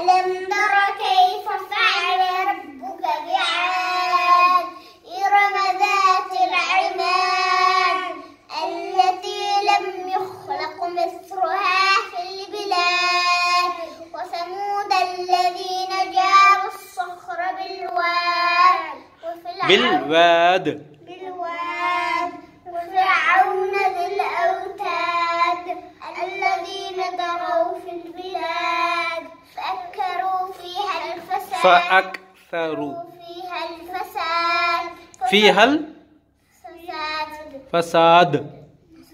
ألم تر كيف فعل ربك بعاد؟ إرم ذات العماد التي لم يخلق مثلها في البلاد. وثمود الذين جابوا الصخر بالواد بالواد بالواد. فيها الفساد فأكثروا فيها الفساد فيها فساد. الفساد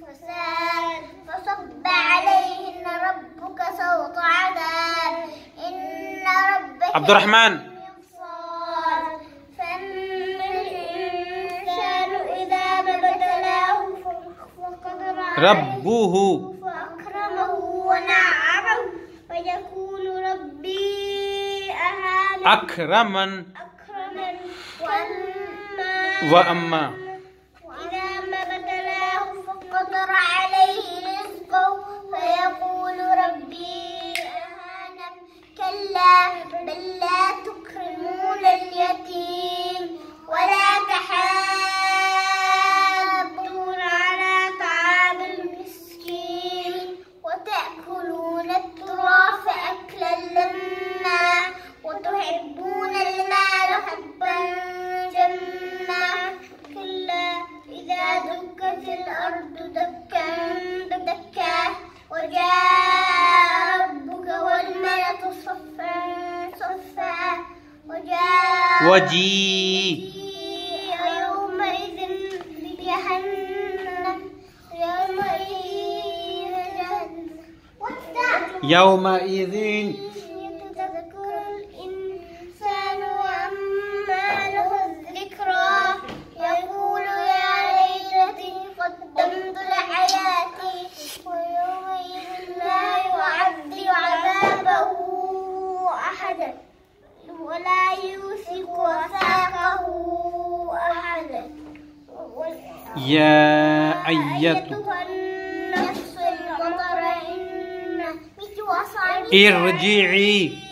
فساد فصب عليهن ربك صوت عذاب إن ربك عبد الرحمن بالمرصاد أكرما وأما. وجيء يومئذ بجهنم يومئذ يومئذ ولا يوثق وثاقه أحدا يا أيتها النفس المطمئنة ارجعي.